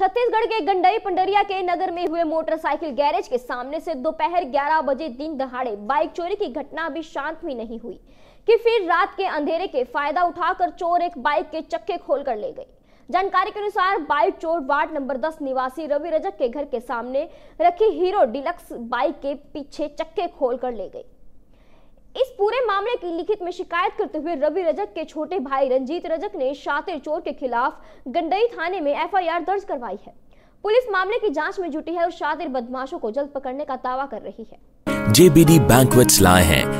छत्तीसगढ़ के गंडई पंडरिया के नगर में हुए मोटरसाइकिल गैरेज के सामने से दोपहर 11 बजे दिन दहाड़े बाइक चोरी की घटना अभी शांत हुई नहीं हुई, कि फिर रात के अंधेरे के फ़ायदा उठाकर चोर एक बाइक के चक्के खोल कर ले गए। जानकारी के अनुसार बाइक चोर वार्ड नंबर 10 निवासी रवि रजक के घर के सामने रखी हीरो डिलक्स बाइक के पीछे चक्के खोल कर ले गई इस पूरे मामले की लिखित में शिकायत करते हुए रवि रजक के छोटे भाई रंजीत रजक ने शातिर चोर के खिलाफ गंडई थाने में एफआईआर दर्ज करवाई है। पुलिस मामले की जाँच में जुटी है और शातिर बदमाशों को जल्द पकड़ने का दावा कर रही है। जेबीडी बैंकवेट्स लाए हैं।